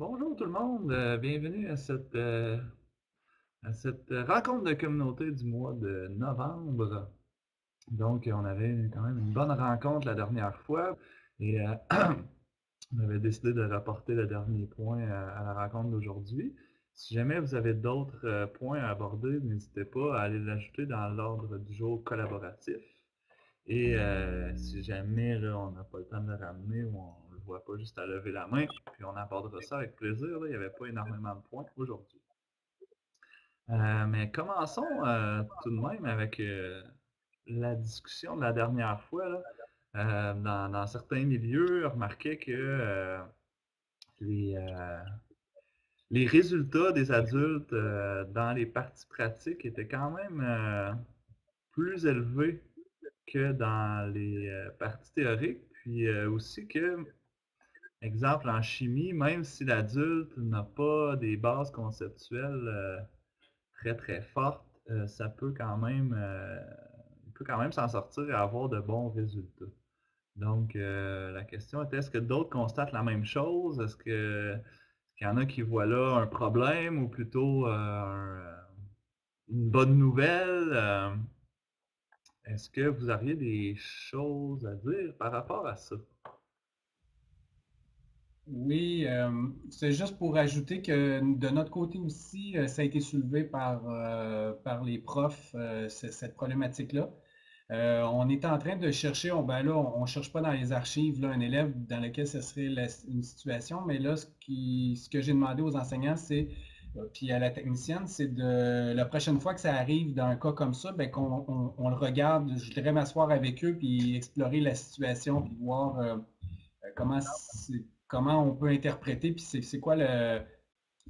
bonjour tout le monde, euh, bienvenue à cette, euh, cette rencontre de communauté du mois de novembre. Donc, on avait quand même une bonne rencontre la dernière fois et euh, on avait décidé de rapporter le dernier point à, la rencontre d'aujourd'hui. Si jamais vous avez d'autres points à aborder, n'hésitez pas à aller l'ajouter dans l'ordre du jour collaboratif. Et si jamais on n'a pas le temps de le ramener ou on pas juste à lever la main, puis on abordera ça avec plaisir. Il n'y avait pas énormément de points aujourd'hui. Euh, mais commençons euh, tout de même avec euh, la discussion de la dernière fois. dans, certains milieux, remarquez que les, les résultats des adultes dans les parties pratiques étaient quand même plus élevés que dans les parties théoriques, puis aussi que Exemple, en chimie, même si l'adulte n'a pas des bases conceptuelles euh, très très fortes, euh, ça peut quand même, euh, il peut quand même s'en sortir et avoir de bons résultats. Donc, la question est est-ce que d'autres constatent la même chose? Est-ce qu'il y en a qui voient là un problème ou plutôt une bonne nouvelle? Est-ce que vous auriez des choses à dire par rapport à ça? Oui, euh, c'est juste pour ajouter que de notre côté aussi, euh, ça a été soulevé par, euh, par les profs, cette problématique-là. on est en train de chercher, on, ben là, on ne cherche pas dans les archives un élève dans lequel ce serait une situation, mais là, ce, que j'ai demandé aux enseignants, c'est, puis à la technicienne, c'est de la prochaine fois que ça arrive dans un cas comme ça, ben, qu'on on, le regarde, je voudrais m'asseoir avec eux, puis explorer la situation, puis voir comment c'est comment on peut interpréter, puis c'est quoi le.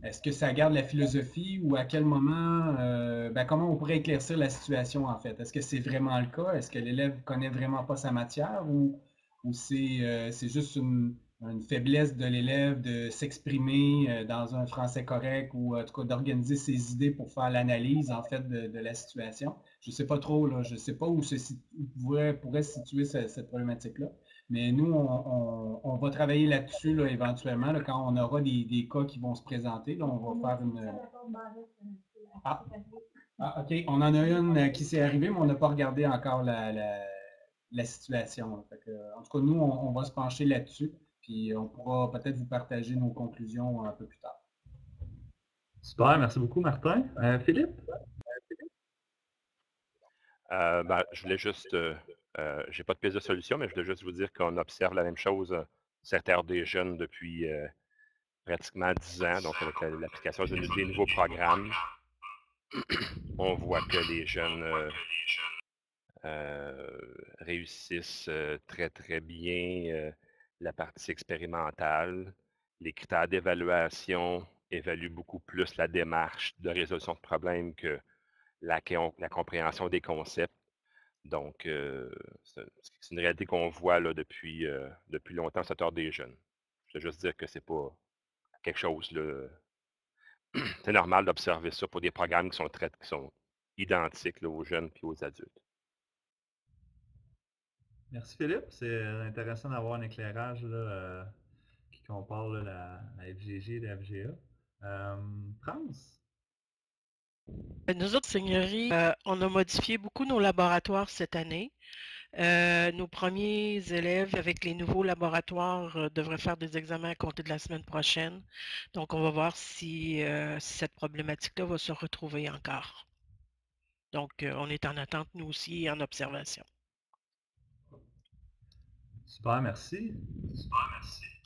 Est-ce que ça garde la philosophie ou à quel moment, euh, ben, comment on pourrait éclaircir la situation en fait? Est-ce que c'est vraiment le cas? Est-ce que l'élève connaît vraiment pas sa matière ou, ou c'est euh, juste une, faiblesse de l'élève de s'exprimer euh, dans un français correct ou en tout cas d'organiser ses idées pour faire l'analyse en fait de, la situation? Je ne sais pas trop, là, je ne sais pas où, pourrait se situer cette problématique-là. Mais nous, on, va travailler là-dessus éventuellement quand on aura des, cas qui vont se présenter. on va faire une. Ah. ah. OK. On en a une euh, qui s'est arrivée, mais on n'a pas regardé encore la, situation. en tout cas, nous, on, va se pencher là-dessus. Puis on pourra peut-être vous partager nos conclusions un peu plus tard. Super, merci beaucoup, Martin. Euh, Philippe? Euh, ben, je voulais juste euh, je n'ai pas de piste de solution, mais je voulais juste vous dire qu'on observe la même chose euh, secteur des jeunes depuis euh, pratiquement 10 ans, donc avec l'application des nouveaux programmes. On voit que les jeunes réussissent très, très bien la partie expérimentale. Les critères d'évaluation évaluent beaucoup plus la démarche de résolution de problèmes que la compréhension des concepts. Donc, euh, c'est une réalité qu'on voit là, depuis, euh, depuis longtemps, cette heure des jeunes. Je veux juste dire que c'est pas quelque chose. c'est normal d'observer ça pour des programmes qui sont, très, qui sont identiques aux jeunes et aux adultes. Merci Philippe. C'est intéressant d'avoir un éclairage euh, qui compare la, FGG et la FGA. France, euh, nous autres, Seigneurie, euh, on a modifié beaucoup nos laboratoires cette année. Euh, nos premiers élèves avec les nouveaux laboratoires devraient faire des examens à compter de la semaine prochaine. Donc, on va voir si, cette problématique-là va se retrouver encore. Donc, on est en attente, nous aussi, et en observation. Super, merci. Super, merci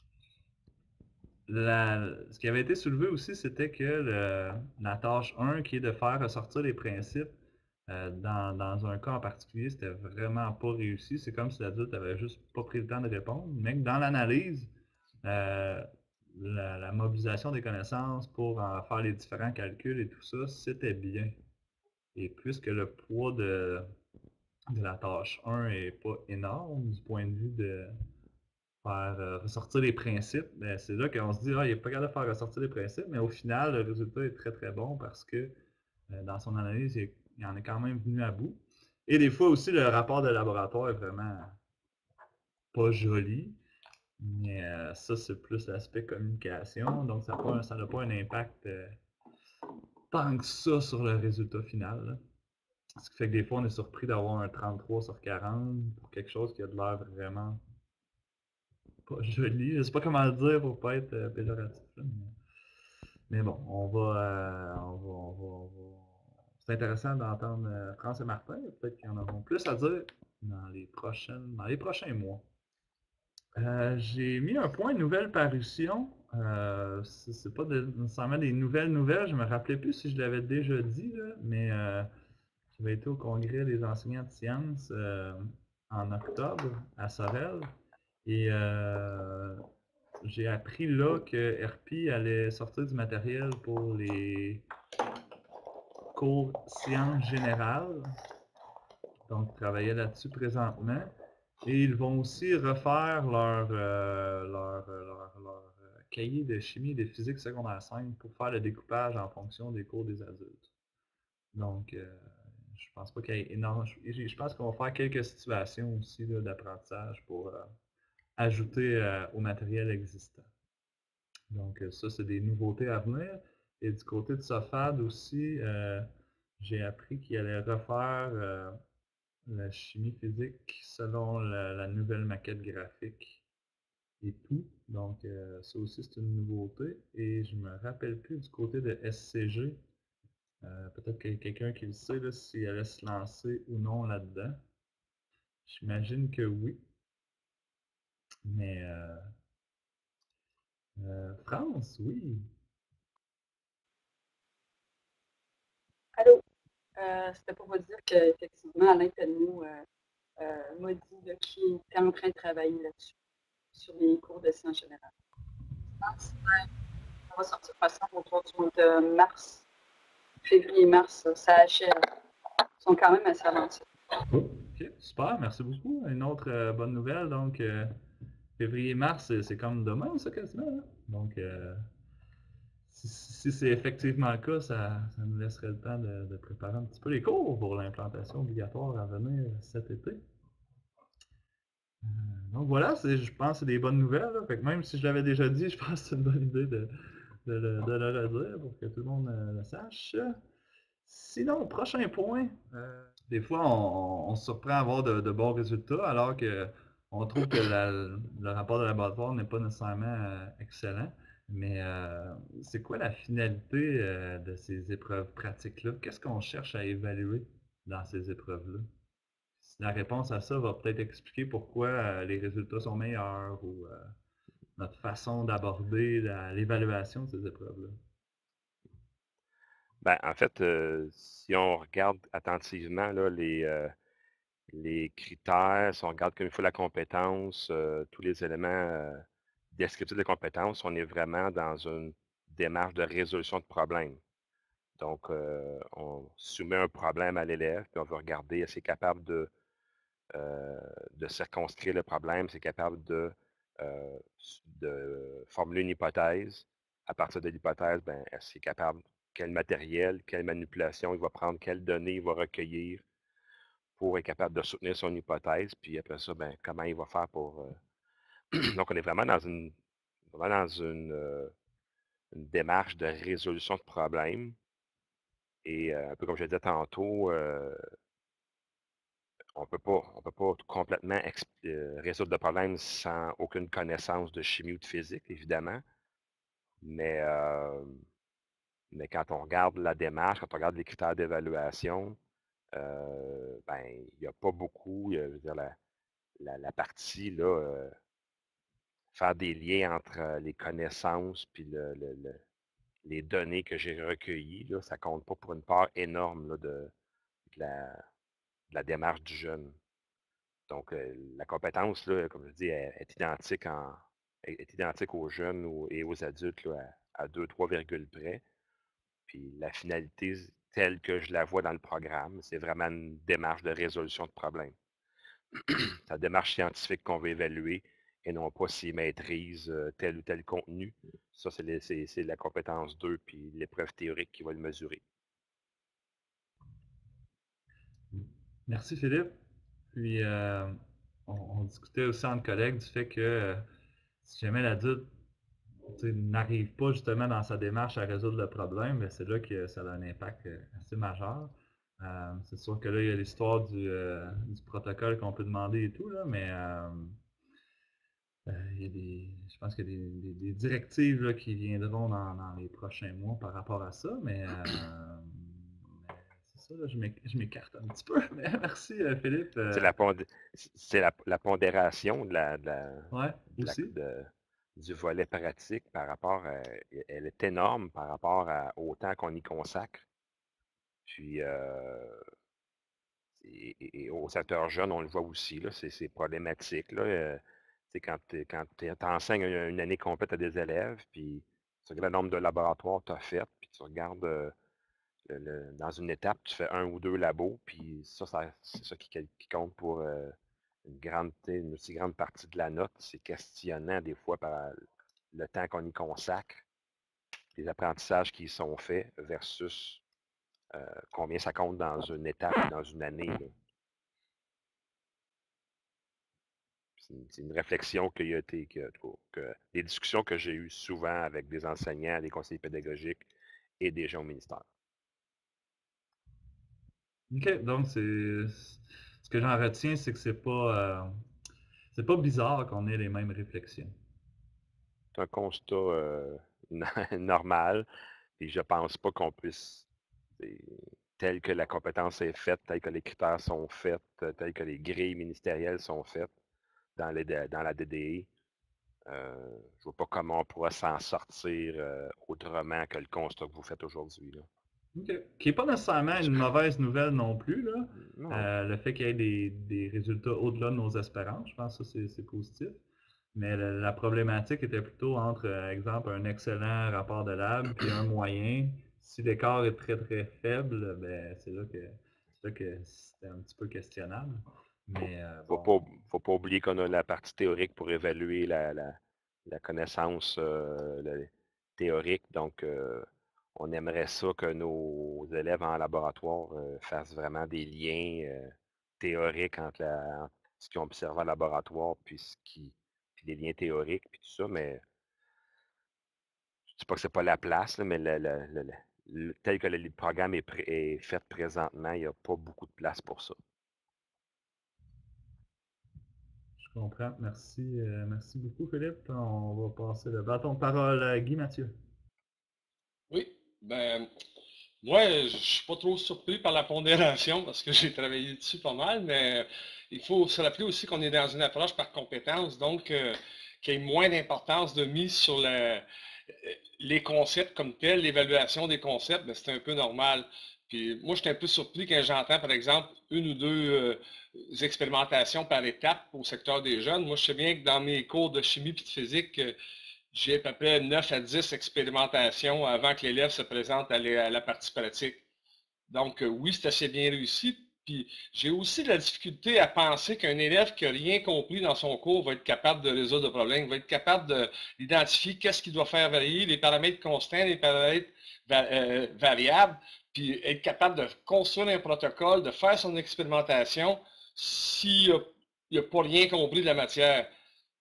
ce qui avait été soulevé aussi, c'était que la tâche 1, qui est de faire ressortir les principes, euh, dans, un cas en particulier, c'était vraiment pas réussi. C'est comme si l'adulte avait juste pas pris le temps de répondre. Mais dans l'analyse, euh, la, mobilisation des connaissances pour faire les différents calculs et tout ça, c'était bien. Et puisque le poids de, de la tâche 1 n'est pas énorme du point de vue de, faire euh, ressortir les principes, ben, c'est là qu'on se dit, ah, il n'est pas capable de faire ressortir les principes, mais au final, le résultat est très très bon parce que euh, dans son analyse, il, en est quand même venu à bout. Et des fois aussi, le rapport de laboratoire est vraiment pas joli. Mais euh, ça, c'est plus l'aspect communication. Donc, ça n'a pas, un impact tant que ça sur le résultat final. Ce qui fait que des fois, on est surpris d'avoir un 33 sur 40 pour quelque chose qui a de l'air vraiment pas joli. Je sais pas comment le dire pour pas être euh, péjoratif. mais... bon, on va, on va, on va c'est intéressant d'entendre euh, France et Martin. Peut-être qu'ils en auront plus à dire dans les, prochaines, dans les prochains mois. Euh, j'ai mis un point nouvelle parution. Euh, c'est pas nécessairement des nouvelles nouvelles. Je me rappelais plus si je l'avais déjà dit, mais euh, j'avais été au congrès des enseignants de sciences en octobre à Sorel. Et j'ai appris là que RP allait sortir du matériel pour les cours sciences générales. Donc, travailler là-dessus présentement. Et ils vont aussi refaire leur, euh, leur, euh, euh, cahier de chimie et de physique secondaire 5 pour faire le découpage en fonction des cours des adultes. Donc, je pense pas qu'il y ait. Je, pense qu'on va faire quelques situations aussi d'apprentissage pour ajouter au matériel existant. Donc, ça, c'est des nouveautés à venir. Et du côté de Sofad aussi, euh, j'ai appris qu'il allait refaire euh, la chimie physique selon la, nouvelle maquette graphique et tout. Donc, euh, ça aussi, c'est une nouveauté. Et je me rappelle plus du côté de SCG. Peut-être qu'il y a quelqu'un qui le sait, s'il allait se lancer ou non là-dedans. J'imagine que oui. Mais France, oui. Allô? Euh, c'était pour vous dire qu'effectivement, Alain Penneau euh, euh, m'a dit qu'il était en train de travailler là-dessus, sur les cours de sciences générales. Ça va sortir façon autour du mois de mars, février-mars, ça achève. Ils sont quand même assez avancés. Ok, super, merci beaucoup. Une autre bonne nouvelle, donc février-mars, c'est comme demain, ça quasiment. Hein? Donc, si, c'est effectivement le cas, ça, nous laisserait le temps de, préparer un petit peu les cours pour l'implantation obligatoire à venir cet été. Euh, donc voilà, je pense que c'est des bonnes nouvelles. même si je l'avais déjà dit, je pense que c'est une bonne idée de, le, redire pour que tout le monde euh, le sache. Sinon, prochain point, euh, des fois on, se surprend à avoir de, bons résultats alors qu'on trouve que le rapport de laboratoire n'est pas nécessairement excellent. Mais euh, c'est quoi la finalité euh, de ces épreuves pratiques-là? Qu'est-ce qu'on cherche à évaluer dans ces épreuves-là? La réponse à ça va peut-être expliquer pourquoi euh, les résultats sont meilleurs ou notre façon d'aborder l'évaluation de ces épreuves-là. Ben, en fait, si on regarde attentivement les, les critères, si on regarde comme il faut la compétence, tous les éléments descriptif de compétences, on est vraiment dans une démarche de résolution de problème. Donc, euh, on soumet un problème à l'élève, puis on veut regarder est-ce est capable de, euh, de circonscrire le problème, est capable de, euh, formuler une hypothèse. À partir de l'hypothèse, ben, est-ce est capable, quel matériel, quelle manipulation il va prendre, quelles données il va recueillir pour être capable de soutenir son hypothèse, puis après ça, ben, comment il va faire pour Donc, on est vraiment dans une, dans euh, une, démarche de résolution de problèmes. Et euh, un peu comme je disais tantôt, euh, on ne peut pas complètement résoudre le problème sans aucune connaissance de chimie ou de physique, évidemment. Mais, mais quand on regarde la démarche, quand on regarde les critères d'évaluation, ben, il n'y a pas beaucoup, je veux dire, la, partie là, faire des liens entre les connaissances puis les données que j'ai recueillies, là, ça compte pas pour une part énorme de, la, démarche du jeune. Donc, la compétence, là, comme je dis, est, identique, en, est identique aux jeunes et aux adultes à, 2-3 virgules près. Puis la finalité telle que je la vois dans le programme, c'est vraiment une démarche de résolution de problèmes. la démarche scientifique qu'on veut évaluer, et non pas s'ils maîtrisent tel ou tel contenu. Ça, c'est la compétence 2, puis l'épreuve théorique qui va le mesurer. Merci Philippe. Puis, on, discutait aussi entre collègues du fait que si jamais l'adulte n'arrive pas justement dans sa démarche à résoudre le problème, ben, c'est là que ça a un impact assez majeur. c'est sûr que là, il y a l'histoire du, protocole qu'on peut demander et tout, là, mais il y a des, je pense qu'il y a des, directives qui viendront dans, les prochains mois par rapport à ça, mais je m'écarte un petit peu. merci, euh, Philippe. C'est la, la, pondération de la, du volet pratique par rapport à, elle est énorme par rapport au temps qu'on y consacre. Puis, euh, et, au secteur jeune, on le voit aussi, c'est problématique. Là, euh, quand tu enseignes une année complète à des élèves, puis tu regardes le nombre de laboratoires que tu as fait, puis tu regardes dans une étape, tu fais un ou deux labos, puis ça, c'est ça qui, compte pour euh, une, grande, une aussi grande partie de la note. C'est questionnant des fois par le temps qu'on y consacre, les apprentissages qui y sont faits versus euh, combien ça compte dans une étape, dans une année. C'est une réflexion qu'il y a été, que, des discussions que j'ai eues souvent avec des enseignants, des conseillers pédagogiques et des gens au ministère. OK, donc c'est ce que j'en retiens, c'est que c'est pas euh, pas bizarre qu'on ait les mêmes réflexions. C'est un constat euh, normal. Et je pense pas qu'on puisse, tel que la compétence est faite, tel que les critères sont faits, tel que les grilles ministérielles sont faites dans, les, dans la DDE, euh, je vois pas comment on pourra s'en sortir autrement que le constat que vous faites aujourd'hui. Qui n'est pas nécessairement une mauvaise nouvelle non plus. Euh, le fait qu'il y ait des, résultats au-delà de nos espérances, je pense que ça c'est positif. Mais la, problématique était plutôt entre, euh, exemple, un excellent rapport de lab et un moyen. Si l'écart est très très faible, ben, c'est là que que c'était un petit peu questionnable. Mais euh, faut, pas, oublier qu'on a la partie théorique pour évaluer la, connaissance théorique. Donc on aimerait ça que nos élèves en laboratoire euh, fassent vraiment des liens euh, théoriques entre, ce qu'ils ont observé en laboratoire puis, ce liens théoriques puis tout ça, mais je ne dis pas que c'est pas la place, mais tel que le, programme est, est, fait présentement, il n'y a pas beaucoup de place pour ça. Je comprends. Merci, euh, merci beaucoup, Philippe. On va passer le bâton de parole à Guy Mathieu. Ben, moi, je ne suis pas trop surpris par la pondération parce que j'ai travaillé dessus pas mal, mais il faut se rappeler aussi qu'on est dans une approche par compétence, donc euh, qu'il y ait moins d'importance de mise sur les concepts comme tels, l'évaluation des concepts, ben, c'est un peu normal. Puis moi, je suis un peu surpris quand j'entends, par exemple, une ou deux euh, expérimentations par étape au secteur des jeunes. Moi, je sais bien que dans mes cours de chimie et de physique, euh, j'ai à peu près 9 à 10 expérimentations avant que l'élève se présente à la, partie pratique. Donc, euh, oui, c'est assez bien réussi. Puis, j'ai aussi de la difficulté à penser qu'un élève qui n'a rien compris dans son cours va être capable de résoudre le problème, va être capable d'identifier qu'est-ce qu'il doit faire varier, les paramètres constants, les paramètres euh, variables, puis être capable de construire un protocole, de faire son expérimentation s'il n'a pas rien compris de la matière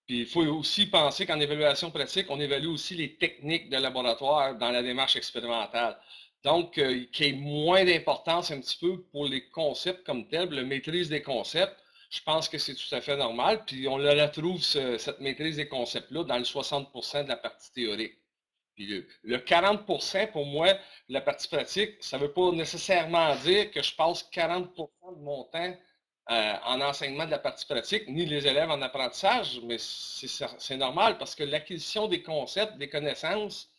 il faut aussi penser qu'en évaluation pratique, on évalue aussi les techniques de laboratoire dans la démarche expérimentale. Donc, euh, qu'il y ait moins d'importance un petit peu pour les concepts comme tels, la maîtrise des concepts, je pense que c'est tout à fait normal. Puis on la retrouve, cette maîtrise des concepts-là, dans le 60% de la partie théorique. Puis le, 40% pour moi, la partie pratique, ça ne veut pas nécessairement dire que je passe 40% de mon temps euh, en enseignement de la partie pratique, ni les élèves en apprentissage, mais c'est normal parce que l'acquisition des concepts, des connaissances,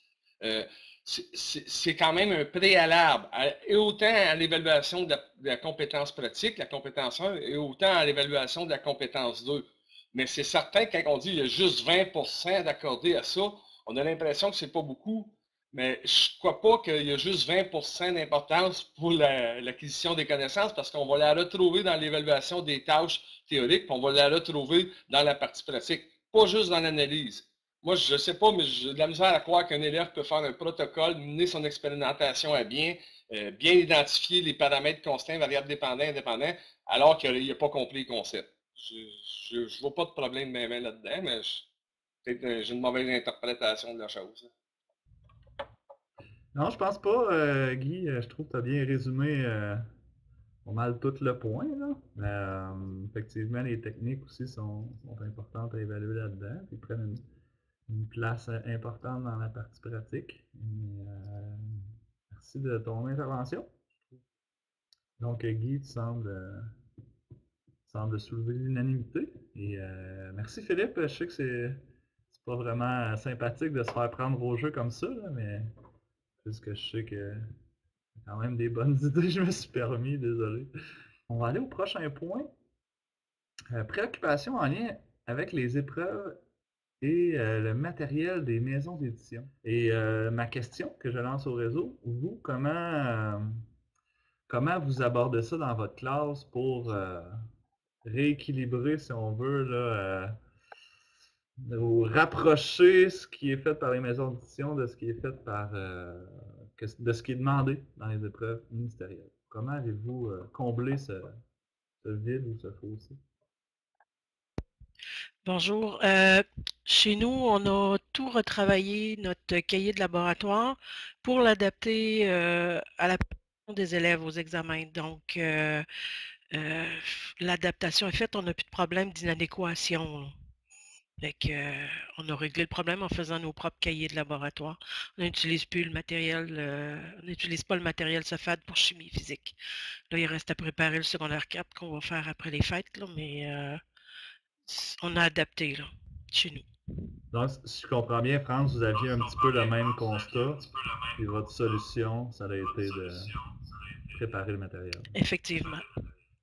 euh, c'est quand même un préalable, et autant à l'évaluation de, la compétence pratique, la compétence 1, et autant à l'évaluation de la compétence 2. Mais c'est certain, quand on dit qu'il y a juste 20% d'accordé à ça, on a l'impression que ce n'est pas beaucoup, mais je ne crois pas qu'il y a juste 20% d'importance pour l'acquisition des connaissances parce qu'on va la retrouver dans l'évaluation des tâches théoriques, puis on va la retrouver dans la partie pratique, pas juste dans l'analyse. Moi, je ne sais pas, mais j'ai de la misère à croire qu'un élève peut faire un protocole, mener son expérimentation à bien, euh, bien identifier les paramètres constants, variables dépendants, indépendants, alors qu'il n'a pas compris le concept. Je ne vois pas de problème même là-dedans, mais peut-être j'ai une mauvaise interprétation de la chose. Non, je pense pas, Guy. Je trouve que tu as bien résumé pas mal tout le point. Là. effectivement, les techniques aussi sont, importantes à évaluer là-dedans. Ils prennent une, place importante dans la partie pratique. merci de ton intervention. Donc, Guy, tu sembles semble soulever l'unanimité. Et euh, merci Philippe, je sais que c'est pas vraiment sympathique de se faire prendre au jeu comme ça, mais puisque je sais que quand même des bonnes idées, je me suis permis, désolé. On va aller au prochain point. Euh, préoccupation en lien avec les épreuves et euh, le matériel des maisons d'édition. Et ma question que je lance au réseau, vous, comment, comment vous abordez ça dans votre classe pour rééquilibrer, si on veut, là, euh, ou rapprocher ce qui est fait par les maisons d'édition de ce qui est fait par euh, de ce qui est demandé dans les épreuves ministérielles. Comment avez-vous euh, comblé ce, vide ou ce fossé? Bonjour. chez nous, on a tout retravaillé notre cahier de laboratoire pour l'adapter à la des élèves aux examens. Donc, euh, l'adaptation est faite, on n'a plus de problème d'inadéquation. Euh, on a réglé le problème en faisant nos propres cahiers de laboratoire. On n'utilise plus le matériel, euh, on n'utilise pas le matériel SOFAD pour chimie physique. Là, il reste à préparer le secondaire 4 qu'on va faire après les fêtes, mais on a adapté là, chez nous. Donc, si je comprends bien, France, vous aviez un petit peu le même constat. Et votre solution, ça a été de préparer le matériel. Effectivement.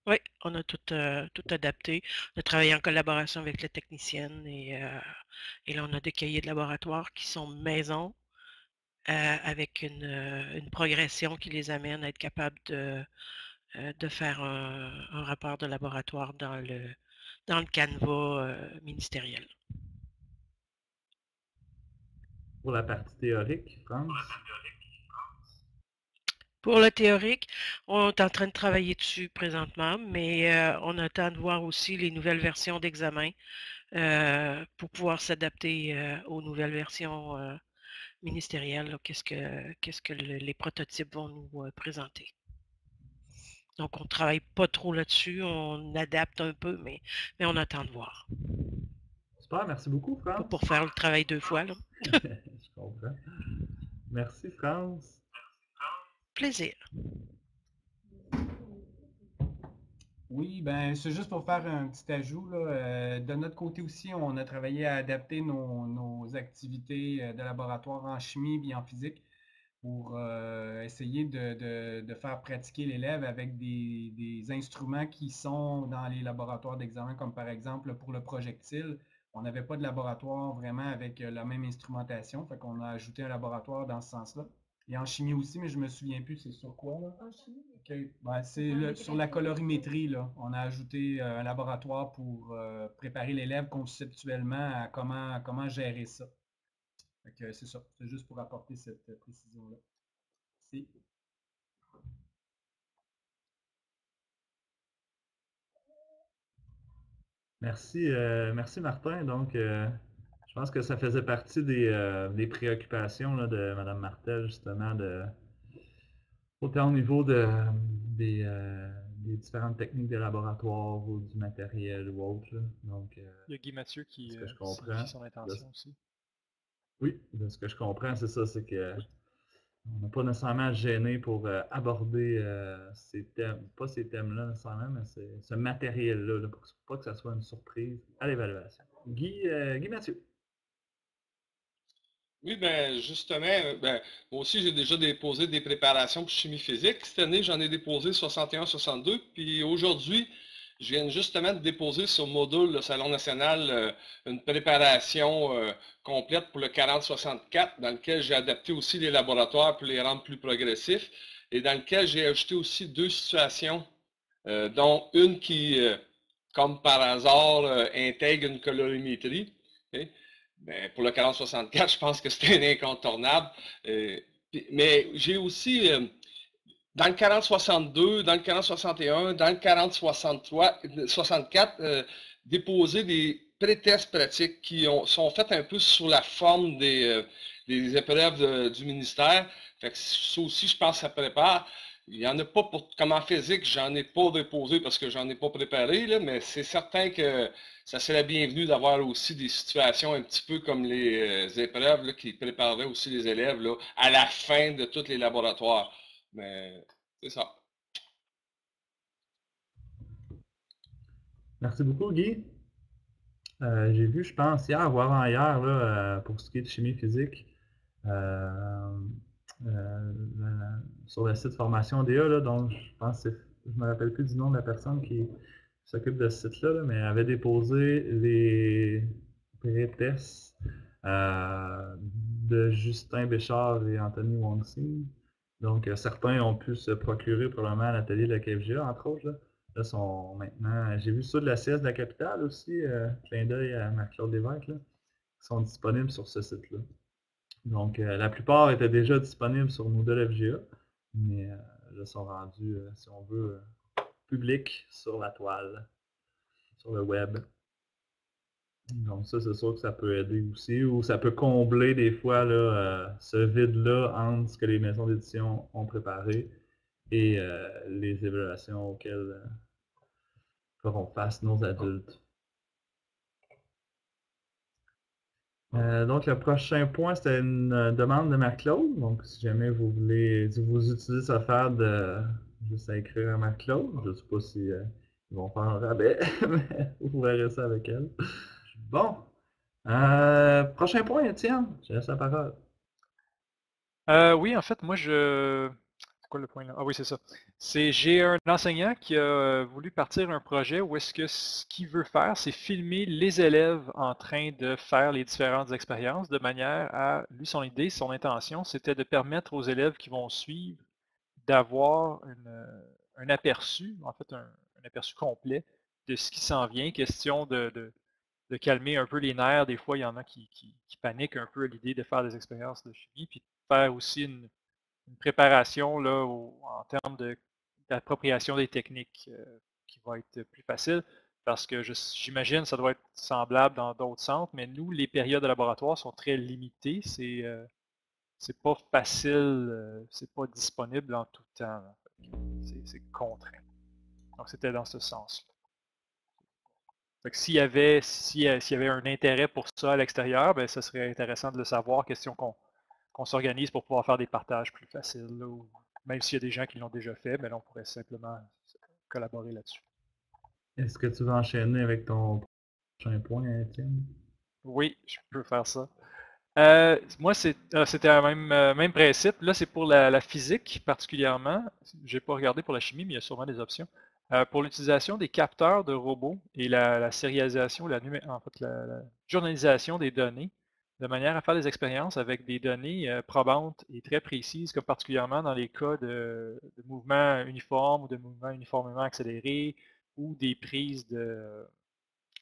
Oui, on a tout, euh, tout adapté. On a travaillé en collaboration avec la technicienne et, euh, et là, on a des cahiers de laboratoire qui sont maison euh, avec une, progression qui les amène à être capables de, de faire un, rapport de laboratoire dans le, dans le canevas ministériel. Pour la partie théorique, France? Pour le théorique, on est en train de travailler dessus présentement, mais euh, on attend de voir aussi les nouvelles versions d'examen euh, pour pouvoir s'adapter euh, aux nouvelles versions ministérielles. Qu'est-ce que, qu'est-ce que les prototypes vont nous présenter. Donc, on ne travaille pas trop là-dessus, on adapte un peu, mais, mais on attend de voir. Super, merci beaucoup, France. pour faire le travail deux fois. Là. Je comprends. Merci, France plaisir. Oui, ben c'est juste pour faire un petit ajout. Euh, de notre côté aussi, on a travaillé à adapter nos, activités euh, de laboratoire en chimie et en physique pour euh, essayer de, faire pratiquer l'élève avec des, des, instruments qui sont dans les laboratoires d'examen, comme par exemple pour le projectile. On n'avait pas de laboratoire vraiment avec la même instrumentation, fait qu'on a ajouté un laboratoire dans ce sens-là. Et en chimie aussi, mais je me souviens plus c'est sur quoi. Là. En chimie? Ben, c'est sur la colorimétrie. Là. On a ajouté euh, un laboratoire pour euh, préparer l'élève conceptuellement à comment, comment gérer ça. C'est ça. C'est juste pour apporter cette euh, précision-là. Merci. Merci, merci Martin. Donc, je pense que ça faisait partie des, euh, préoccupations de Mme Martel, justement, de, autant au niveau de, des, euh, différentes techniques des laboratoires ou du matériel ou autre. Donc, euh, Il y a Guy Mathieu qui que je comprends, son intention aussi. Oui, de ce que je comprends, c'est ça, c'est que on n'a pas nécessairement gêné pour aborder ces thèmes, pas ces thèmes-là nécessairement, mais ce matériel-là, pour pas que ça soit une surprise à l'évaluation. Guy, Guy Mathieu. Oui, ben justement, euh, ben, moi aussi j'ai déjà déposé des préparations pour chimie physique. Cette année, j'en ai déposé 61-62, puis aujourd'hui, je viens justement de déposer sur module, le Salon national, euh, une préparation euh, complète pour le 40-64, dans lequel j'ai adapté aussi les laboratoires pour les rendre plus progressifs, et dans lequel j'ai ajouté aussi deux situations, dont une qui, comme par hasard, intègre une colorimétrie. Ben, pour le 4064, je pense que un incontournable. Euh, mais j'ai aussi, euh, dans le 4062, dans le 4061, dans le 4063, 64, euh, déposé des pré-tests pratiques qui sont faits un peu sous la forme des, des épreuves du ministère. Que ça aussi, je pense, ça prépare. Il n'y en a pas pour, comme en physique, j'en ai pas déposé parce que j'en ai pas préparé, là, mais c'est certain que ça serait bienvenu d'avoir aussi des situations un petit peu comme les euh, épreuves qui prépareraient aussi les élèves là, à la fin de tous les laboratoires. Mais c'est ça. Merci beaucoup, Guy. Euh, j'ai vu, je pense, hier ou avant-hier, euh, pour ce qui est de chimie physique, sur le site Formation DA, là, donc je pense je me rappelle plus du nom de la personne qui s'occupe de ce site-là, mais avait déposé les pré-tests euh, de Justin Béchard et Anthony Wonsing. Donc, euh, certains ont pu se procurer probablement à l'atelier de la KFGA, entre autres. Là. sont maintenant. J'ai vu ceux de la CS de la capitale aussi, euh, clin d'œil à Marc-Claude Lévesque, là, qui sont disponibles sur ce site-là. Donc, la plupart étaient déjà disponibles sur Moodle FGA, mais là sont rendus, si on veut, public sur la toile, sur le web. Donc ça, c'est sûr que ça peut aider aussi, ou ça peut combler des fois là, euh, ce vide-là entre ce que les maisons d'édition ont préparé et euh, les évaluations auxquelles euh, feront face nos adultes. Donc le prochain point, c'était une demande de Marc-Claude. Donc si jamais vous voulez, si vous utilisez cette affaire de juste écrire à ma claude. Je ne sais pas si euh, vont faire un rabais, mais vous verrez ça avec elle. Bon. Euh, prochain point, Étienne. Je laisse la parole. Euh, oui, en fait, moi, je. Ah oui, c'est ça. C'est j'ai un enseignant qui a voulu partir un projet où est-ce que ce qu'il veut faire, c'est filmer les élèves en train de faire les différentes expériences de manière à, lui, son idée, son intention, c'était de permettre aux élèves qui vont suivre d'avoir un aperçu, en fait un, aperçu complet de ce qui s'en vient. Question de, calmer un peu les nerfs. Des fois, il y en a qui, paniquent un peu à l'idée de faire des expériences de chimie, puis de faire aussi une, préparation là, en termes d'appropriation des techniques euh, qui va être plus facile. Parce que j'imagine que ça doit être semblable dans d'autres centres, mais nous, les périodes de laboratoire sont très limitées. C'est euh, pas facile, euh, c'est pas disponible en tout temps. C'est contraint. Donc c'était dans ce sens-là. S'il y avait y avait un intérêt pour ça à l'extérieur, ben ce serait intéressant de le savoir, question qu'on s'organise pour pouvoir faire des partages plus faciles. même s'il y a des gens qui l'ont déjà fait, ben on pourrait simplement collaborer là-dessus. Est-ce que tu veux enchaîner avec ton prochain point, Étienne? Oui, je peux faire ça. Euh, moi, euh, c'était un même, euh, même principe. Là, c'est pour la, physique particulièrement. Je n'ai pas regardé pour la chimie, mais il y a sûrement des options. pour l'utilisation des capteurs de robots et la, sérialisation, la, en fait, la, journalisation des données, de manière à faire des expériences avec des données probantes et très précises, comme particulièrement dans les cas de, mouvements uniformes ou de mouvements uniformément accélérés ou des prises de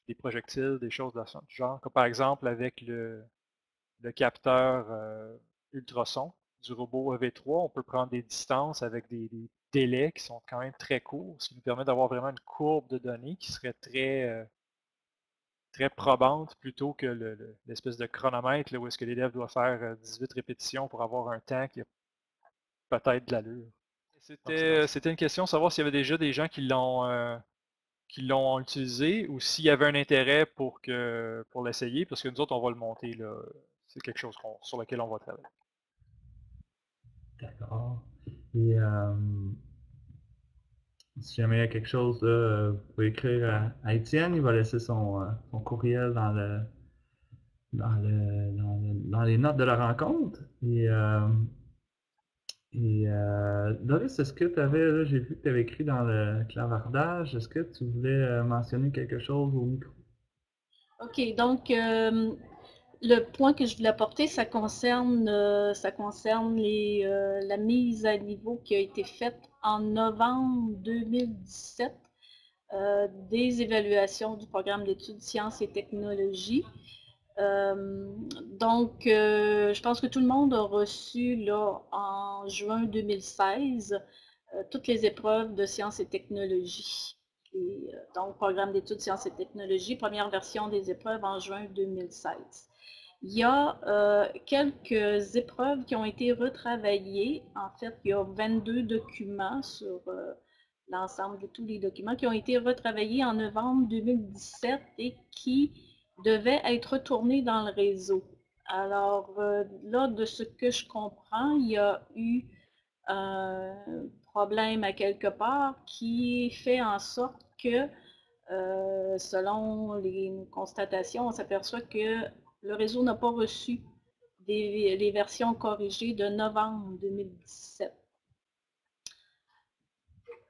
des projectiles, des choses de ce genre, comme par exemple avec le, le capteur euh, ultrason du robot EV3, on peut prendre des distances avec des, délais qui sont quand même très courts, ce qui nous permet d'avoir vraiment une courbe de données qui serait très, euh, très probante plutôt que l'espèce de chronomètre là, où est-ce que l'élève doit faire 18 euh, répétitions pour avoir un temps qui a peut-être de l'allure. C'était une question de savoir s'il y avait déjà des gens qui l'ont qui l'ont utilisé ou s'il y avait un intérêt pour que pour l'essayer, parce que nous autres, on va le monter là, c'est quelque chose sur lequel on va travailler. D'accord. Et euh, si jamais il y a quelque chose, là, vous pouvez écrire à, Étienne, il va laisser son, euh, courriel dans le, dans, les notes de la rencontre. Et, euh, Doris, est-ce que tu avais, j'ai vu que tu avais écrit dans le clavardage, est-ce que tu voulais mentionner quelque chose au micro? OK, donc le point que je voulais apporter, ça concerne, euh, ça concerne euh, la mise à niveau qui a été faite en novembre 2017 euh, des évaluations du programme d'études sciences et technologies. donc, je pense que tout le monde a reçu là, en juin 2016 toutes les épreuves de sciences et technologies. donc, programme d'études sciences et technologies, première version des épreuves en juin 2016. Il y a quelques épreuves qui ont été retravaillées. En fait, il y a 22 documents sur l'ensemble de tous les documents qui ont été retravaillés en novembre 2017 et qui devaient être retournés dans le réseau. Alors, euh, là, de ce que je comprends, il y a eu un problème à quelque part qui fait en sorte que, euh, selon les constatations, on s'aperçoit que le réseau n'a pas reçu les versions corrigées de novembre 2017.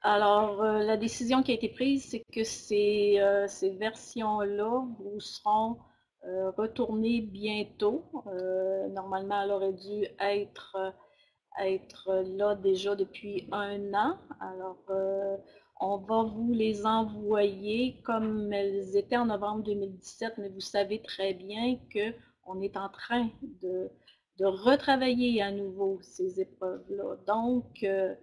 Alors, euh, la décision qui a été prise, c'est que ces, euh, versions-là vous seront euh, retournées bientôt. normalement, elle aurait dû être, être là déjà depuis un an. Alors, on va vous les envoyer comme elles étaient en novembre 2017, mais vous savez très bien qu'on est en train de, retravailler à nouveau ces épreuves-là. Donc, euh,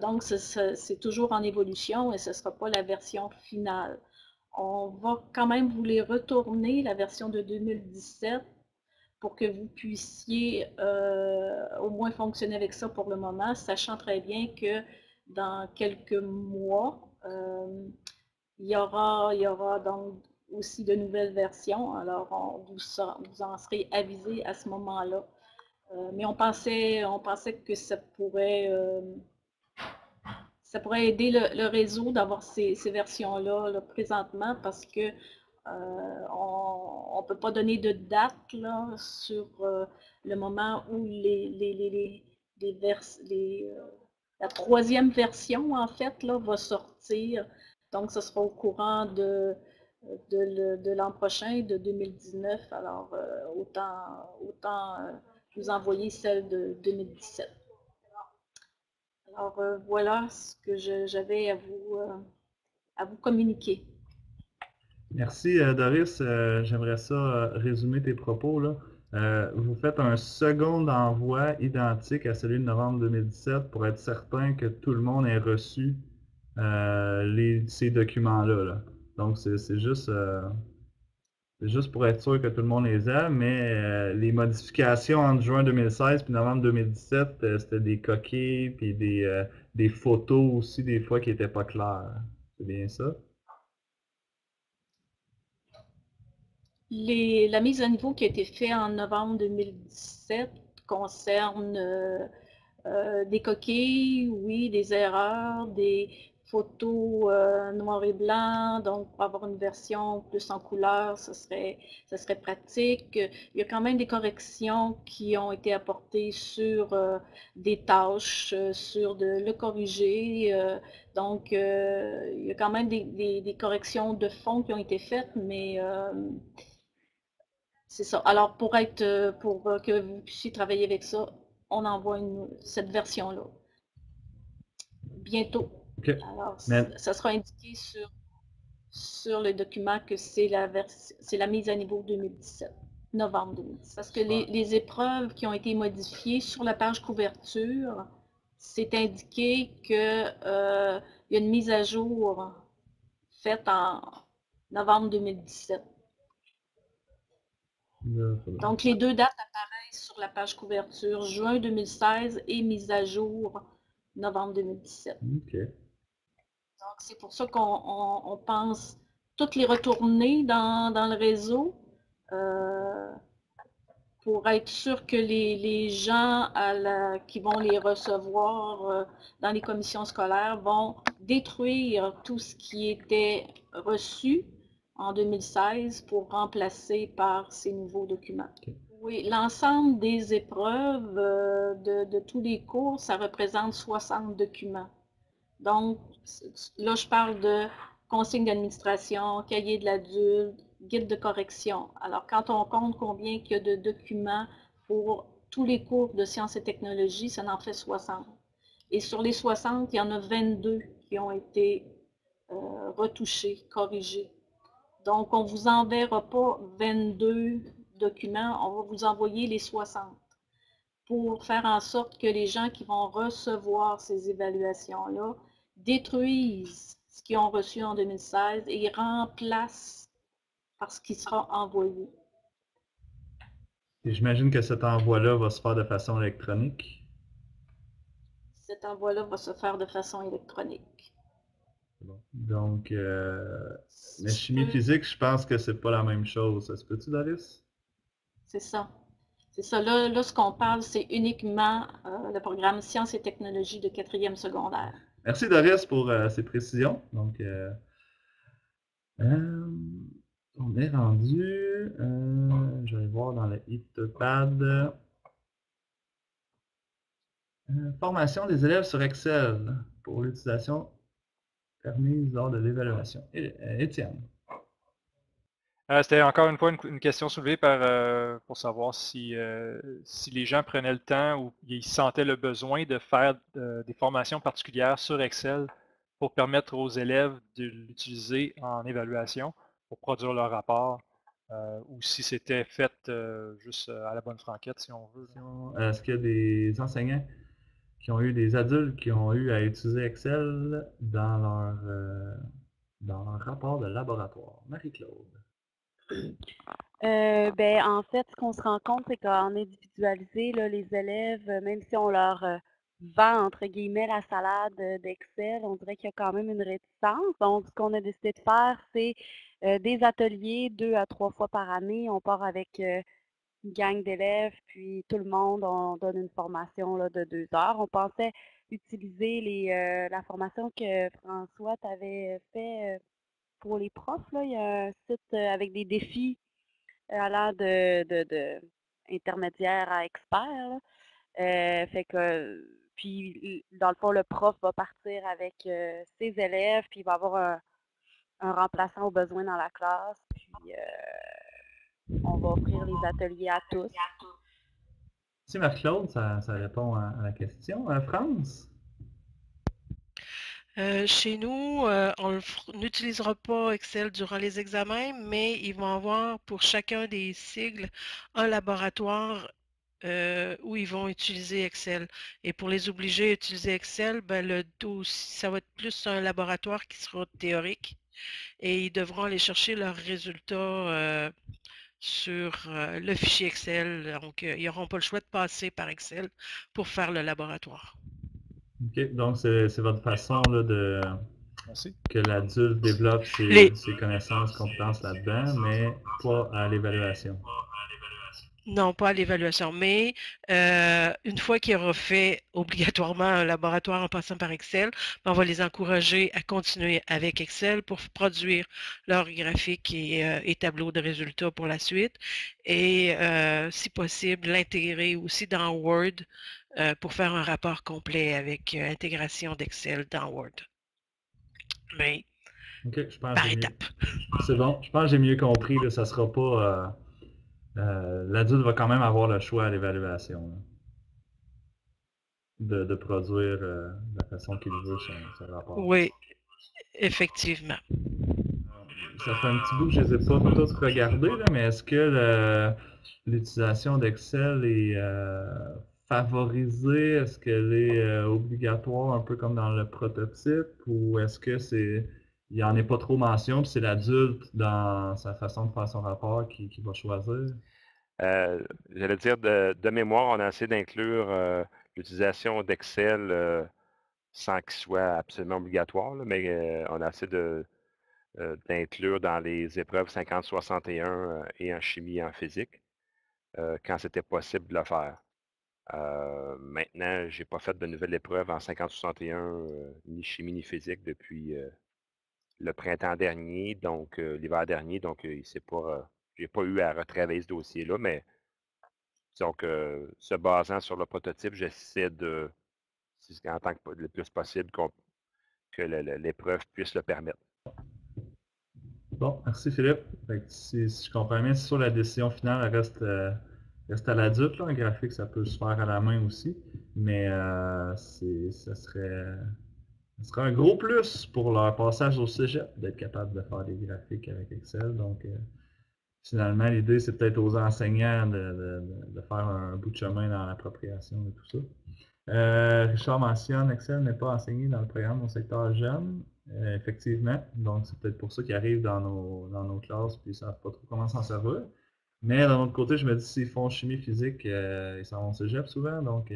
donc, c'est toujours en évolution et ce ne sera pas la version finale. On va quand même vous les retourner, la version de 2017, pour que vous puissiez euh, au moins fonctionner avec ça pour le moment, sachant très bien que dans quelques mois, euh, il, y aura, il y aura donc aussi de nouvelles versions. Alors, on vous, en serez avisé à ce moment-là. mais on pensait, on pensait que ça pourrait ça pourrait aider le, réseau d'avoir ces, versions-là présentement parce que euh, on ne peut pas donner de date sur euh, le moment où les, les, euh, la troisième version, en fait, là, va sortir. Donc, ce sera au courant de, l'an prochain, de 2019. Alors, autant, autant vous envoyer celle de 2017. Alors euh, voilà ce que j'avais à vous, euh, communiquer. Merci euh, Doris. J'aimerais ça résumer tes propos. Vous faites un second envoi identique à celui de novembre 2017 pour être certain que tout le monde ait reçu ces documents-là. Donc c'est juste c'est juste pour être sûr que tout le monde les a, mais euh, les modifications entre juin 2016 et novembre 2017, euh, c'était des coquilles puis des, euh, des, photos aussi des fois qui n'étaient pas claires. C'est bien ça? La mise à niveau qui a été faite en novembre 2017 concerne des coquilles, oui, des erreurs, des, photos euh, noir et blanc, donc pour avoir une version plus en couleur, ce serait, ce serait pratique. Il y a quand même des corrections qui ont été apportées sur euh, des tâches, euh, sur de le corriger. donc, il y a quand même des, corrections de fond qui ont été faites, mais c'est ça. Alors, pour être, pour que vous puissiez travailler avec ça, on envoie cette version-là. Bientôt. Alors, ça sera indiqué sur, sur le document que c'est la, la mise à niveau 2017, novembre 2017. Parce que les, épreuves qui ont été modifiées sur la page couverture, c'est indiqué qu'il euh, y a une mise à jour faite en novembre 2017. Donc, les deux dates apparaissent sur la page couverture, juin 2016 et mise à jour novembre 2017 c'est pour ça qu'on pense toutes les retourner dans, le réseau euh, pour être sûr que les, gens qui vont les recevoir euh, dans les commissions scolaires vont détruire tout ce qui était reçu en 2016 pour remplacer par ces nouveaux documents. Oui, l'ensemble des épreuves euh, de, de, tous les cours, ça représente 60 documents. Donc, là, je parle de consigne d'administration, cahier de l'adulte, guide de correction. Alors, quand on compte combien il y a de documents pour tous les cours de sciences et technologies, ça en fait 60. Et sur les 60, il y en a 22 qui ont été euh, retouchés, corrigés. Donc, on ne vous enverra pas 22 documents, on va vous envoyer les 60 pour faire en sorte que les gens qui vont recevoir ces évaluations-là détruisent ce qu'ils ont reçu en 2016 et remplacent par ce qui sera envoyé. J'imagine que cet envoi-là va se faire de façon électronique? Cet envoi-là va se faire de façon électronique. Donc, euh, chimie physique, je pense que c'est pas la même chose. Ça se peut-tu, Doris? C'est ça. C'est ça. Là, là, ce qu'on parle, c'est uniquement euh, le programme Sciences et technologies de quatrième secondaire. Merci, Doris, pour euh, ces précisions. Donc, euh, on est rendu. je vais voir dans le. Euh, formation des élèves sur Excel pour l'utilisation permise lors de l'évaluation. Euh, Étienne. Euh, C'était encore une fois une, une question soulevée par, euh, pour savoir si, euh, si les gens prenaient le temps ou ils sentaient le besoin de faire des formations particulières sur Excel pour permettre aux élèves de l'utiliser en évaluation pour produire leur rapport euh, ou si c'était fait euh, juste à la bonne franquette, si on veut. Est-ce qu'il y a des enseignants qui ont eu des adultes qui ont eu à utiliser Excel dans leur, euh, dans rapport de laboratoire? Marie-Claude. Euh, ben, en fait, ce qu'on se rend compte, c'est qu'en individualisé, là, les élèves, euh, même si on leur vend, entre guillemets, la salade d'Excel, on dirait qu'il y a quand même une réticence. Donc, ce qu'on a décidé de faire, c'est des ateliers deux à trois fois par année. On part avec une gang d'élèves, puis tout le monde, on donne une formation là, de deux heures. On pensait utiliser les, euh, la formation que François t'avait fait euh, pour les profs. Là. Il y a un site euh, avec des défis allant de, de, de intermédiaire à expert. fait que, puis, dans le fond, le prof va partir avec ses élèves, puis il va avoir un, un remplaçant au besoin dans la classe, on va offrir les ateliers à tous. Si Marc-Claude, ça, ça répond à, à la question. Euh, France? Euh, chez nous, euh, on n'utilisera pas Excel durant les examens, mais ils vont avoir pour chacun des sigles un laboratoire euh, où ils vont utiliser Excel. Et pour les obliger à utiliser Excel, ben, le ça va être plus un laboratoire qui sera théorique et ils devront aller chercher leurs résultats euh, sur euh, le fichier Excel. Donc, euh, ils n'auront pas le choix de passer par Excel pour faire le laboratoire. OK, donc c'est c'est votre façon là, de Merci. que l'adulte développe ses, Les- ses connaissances, compétences là-dedans, mais pas à l'évaluation. Non, pas à l'évaluation, mais euh, une fois qu'il aura fait obligatoirement un laboratoire en passant par Excel, ben, on va les encourager à continuer avec Excel pour produire leurs graphiques et, euh, et tableaux de résultats pour la suite et euh, si possible l'intégrer aussi dans Word pour faire un rapport complet avec intégration d'Excel dans Word. Mais OK, je pense par étapes. C'est bon, je pense que j'ai mieux compris. Là, ça sera pas. Euh, euh, L'adulte va quand même avoir le choix à l'évaluation. De, de produire euh, de la façon qu'il veut son, rapport. Oui, effectivement. Ça fait un petit bout que je les ai pas tous regardés, là, mais est-ce que l'utilisation d'Excel est euh, favorisée? Est-ce qu'elle est euh, obligatoire un peu comme dans le prototype? Ou est-ce que c'est il n'y en est pas trop mention, puis c'est l'adulte dans sa façon de faire son rapport qui, va choisir? Euh, J'allais dire, de, mémoire, on a essayé d'inclure euh, l'utilisation d'Excel euh, sans qu'il soit absolument obligatoire, mais on a essayé d'inclure dans les épreuves 50-61 euh, et en chimie et en physique, quand c'était possible de le faire. Maintenant, j'ai pas fait de nouvelle épreuve en 50-61, euh, ni chimie ni physique depuis le printemps dernier, donc l'hiver dernier, donc il s'est pas, j'ai pas eu à retravailler ce dossier-là, mais que se basant sur le prototype, j'essaie de, en tant que le plus possible, que l'épreuve puisse le permettre. Bon, merci Philippe. Si, je comprends bien, sûr la décision finale elle reste, euh, à l'adulte. Un graphique, ça peut se faire à la main aussi. Mais euh, ça serait, ça serait un gros plus pour leur passage au cégep d'être capable de faire des graphiques avec Excel. Donc, euh, finalement, l'idée, c'est peut-être aux enseignants de, de- de- de faire un bout de chemin dans l'appropriation et tout ça. Euh, Richard mentionne Excel n'est pas enseigné dans le programme au secteur jeune. Euh, effectivement. Donc, c'est peut-être pour ça qu'ils arrivent dans nos, dans nos classes puis ils ne savent pas trop comment s'en servir. Mais d'un autre côté, je me dis, s'ils font chimie physique, ils s'en vont cégep souvent. Donc,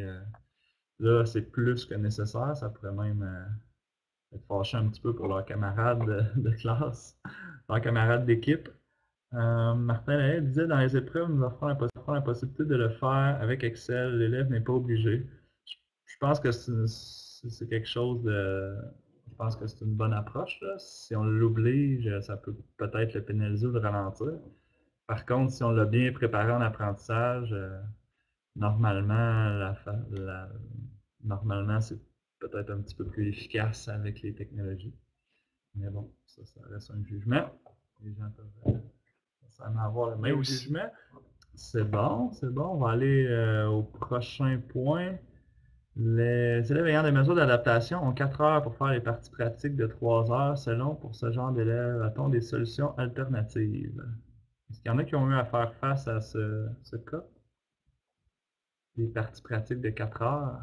là, c'est plus que nécessaire. Ça pourrait même fâchant un petit peu pour leurs camarades de, classe, leurs camarades d'équipe. Martin disait dans les épreuves, nous offrons la, possibilité de le faire avec Excel. L'élève n'est pas obligé. Je, pense que c'est quelque chose de je pense que c'est une bonne approche. Si on l'oblige, ça peut peut-être le pénaliser ou le ralentir. Par contre, si on l'a bien préparé en apprentissage, euh, normalement, normalement, c'est peut-être un petit peu plus efficace avec les technologies. Mais bon, ça, ça reste un jugement. Les gens peuvent euh, avoir le même jugement. C'est bon, c'est bon. On va aller euh, au prochain point. Les élèves ayant des mesures d'adaptation ont 4 heures pour faire les parties pratiques de 3 heures. Selon, pour ce genre d'élèves, a-t-on des solutions alternatives? Est-ce qu'il y en a qui ont eu à faire face à ce, cas? Des parties pratiques de 4 heures?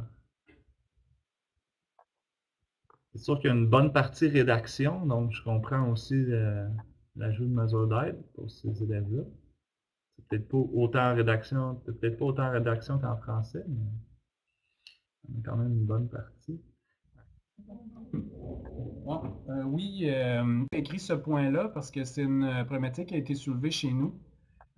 C'est sûr qu'il y a une bonne partie rédaction, donc je comprends aussi euh, l'ajout de mesures d'aide pour ces élèves-là. C'est peut-être pas autant rédaction, peut-être pas autant rédaction qu'en français, mais quand même une bonne partie. Euh, oui, euh, écrit ce point-là parce que c'est une euh, problématique qui a été soulevée chez nous.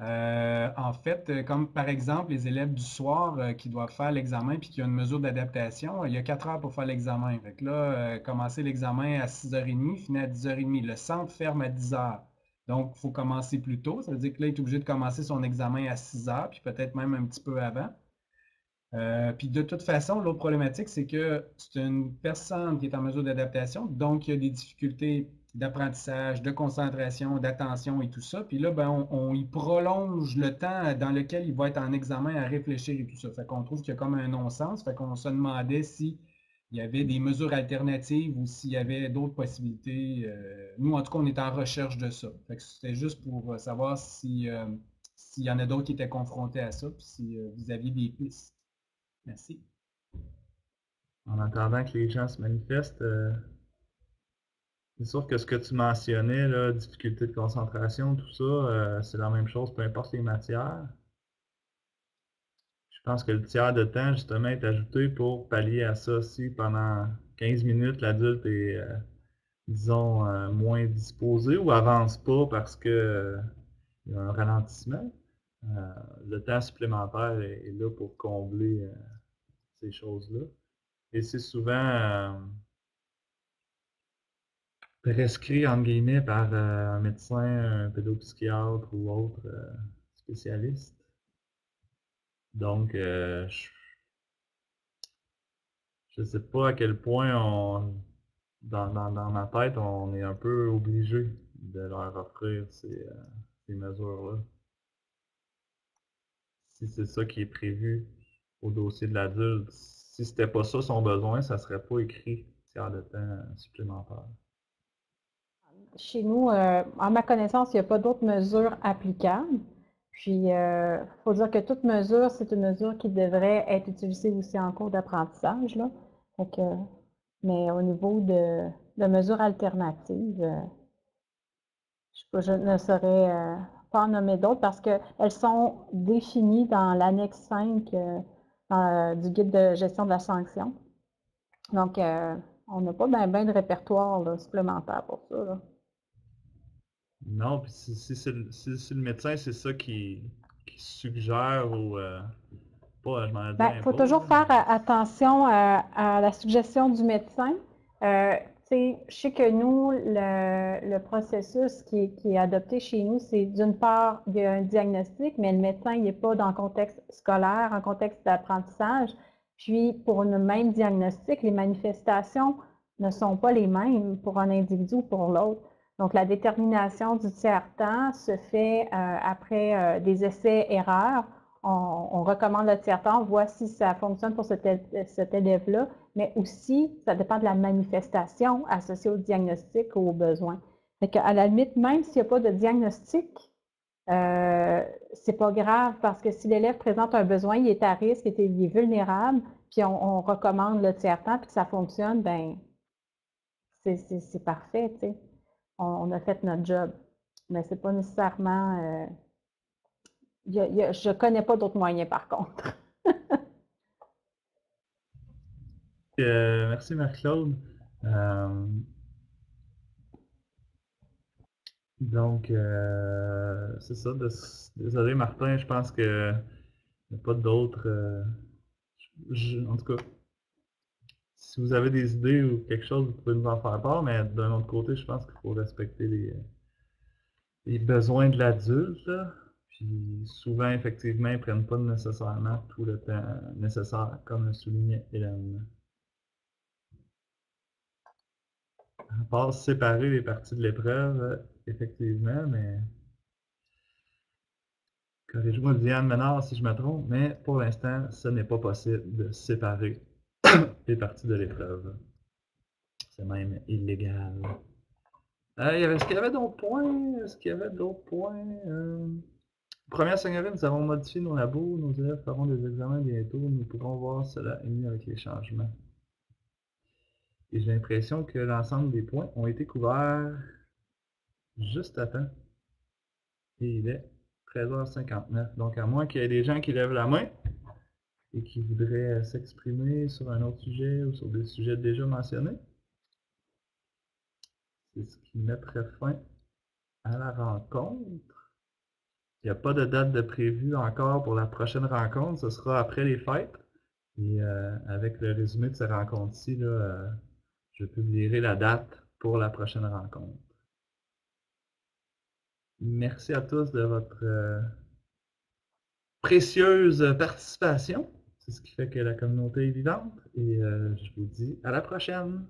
En fait, comme par exemple les élèves du soir qui doivent faire l'examen puis qui ont une mesure d'adaptation, il y a 4 heures pour faire l'examen. Là, commencer l'examen à 6h30, finir à 10h30. Le centre ferme à 10h. Donc, il faut commencer plus tôt. Ça veut dire que là, il est obligé de commencer son examen à 6h, puis peut-être même un petit peu avant. Euh, puis de toute façon, l'autre problématique, c'est que c'est une personne qui est en mesure d'adaptation, donc il y a des difficultés d'apprentissage, de concentration, d'attention et tout ça. Puis là, ben, on, y prolonge le temps dans lequel il va être en examen à réfléchir et tout ça. Fait qu'on trouve qu'il y a comme un non-sens. Fait qu'on se demandait s'il y avait des mesures alternatives ou s'il y avait d'autres possibilités. Euh, nous, en tout cas, on est en recherche de ça. Fait que c'était juste pour savoir si, euh, s'il y en a d'autres qui étaient confrontés à ça, puis si vous aviez des pistes. Merci. En attendant que les gens se manifestent, euh, c'est sûr que ce que tu mentionnais, là, difficulté de concentration, tout ça, euh, c'est la même chose, peu importe les matières. Je pense que le tiers de temps, justement, est ajouté pour pallier à ça. Si pendant 15 minutes, l'adulte est, euh, disons, moins disposé ou avance pas parce qu'il y a un ralentissement, euh, le temps supplémentaire est, là pour combler euh, ces choses-là. Et c'est souvent euh, prescrit, entre guillemets, par un médecin, un pédopsychiatre ou autre spécialiste. Donc, je ne sais pas à quel point on, dans, ma tête, on est un peu obligé de leur offrir ces mesures-là si c'est ça qui est prévu au dossier de l'adulte. Si c'était pas ça son besoin, ça serait pas écrit tiers de temps supplémentaire. Chez nous, euh, à ma connaissance, il n'y a pas d'autres mesures applicables. Puis, il euh, faut dire que toute mesure, c'est une mesure qui devrait être utilisée aussi en cours d'apprentissage. mais au niveau de, mesures alternatives, euh, je, ne saurais pas en nommer d'autres parce qu'elles sont définies dans l'annexe 5 euh, euh, du guide de gestion de la sanction. Donc, on n'a pas bien de répertoire supplémentaire pour ça. Non, puis si, le médecin, c'est ça qui, suggère ou pas, je m'en Il faut toujours faire attention à, la suggestion du médecin je sais que nous, le, processus qui est, adopté chez nous, c'est d'une part, il y a un diagnostic, mais le médecin n'est pas dans le contexte scolaire, en contexte d'apprentissage. Puis, pour le même diagnostic, les manifestations ne sont pas les mêmes pour un individu ou pour l'autre. Donc, la détermination du tiers-temps se fait euh, après euh, des essais-erreurs on, recommande le tiers-temps, on voit si ça fonctionne pour cet, élève-là, mais aussi, ça dépend de la manifestation associée au diagnostic ou aux besoins. À la limite, même s'il n'y a pas de diagnostic, euh, c'est pas grave parce que si l'élève présente un besoin, il est à risque, il est vulnérable, puis on, recommande le tiers-temps, puis que ça fonctionne, ben c'est parfait. On, a fait notre job. Mais c'est pas nécessairement... Euh, je ne connais pas d'autres moyens, par contre. Euh, merci, Marc-Claude. Euh, donc, c'est ça. désolé, Martin, je pense que n'y a pas d'autres... en tout cas, si vous avez des idées ou quelque chose, vous pouvez nous en faire part, mais d'un autre côté, je pense qu'il faut respecter les, besoins de l'adulte. Puis souvent, effectivement, ils ne prennent pas nécessairement tout le temps nécessaire, comme le soulignait Hélène. À part séparer les parties de l'épreuve, effectivement, mais corrige-moi Diane Ménard si je me trompe, mais pour l'instant, ce n'est pas possible de séparer les parties de l'épreuve. C'est même illégal. Euh, Est-ce qu'il y avait d'autres points? Est-ce qu'il y avait d'autres points? Euh, première seigneurie, nous avons modifié nos labos. Nos élèves feront des examens bientôt. Nous pourrons voir cela mieux avec les changements. Et j'ai l'impression que l'ensemble des points ont été couverts juste à temps. Et il est 13h59. Donc, à moins qu'il y ait des gens qui lèvent la main, et qui voudraient euh, s'exprimer sur un autre sujet ou sur des sujets déjà mentionnés. C'est ce qui mettrait fin à la rencontre. Il n'y a pas de date de prévu encore pour la prochaine rencontre. Ce sera après les fêtes. Et euh, avec le résumé de ces rencontres-ci, euh, je publierai la date pour la prochaine rencontre. Merci à tous de votre précieuse participation. C'est ce qui fait que la communauté est vivante. Et euh, je vous dis à la prochaine.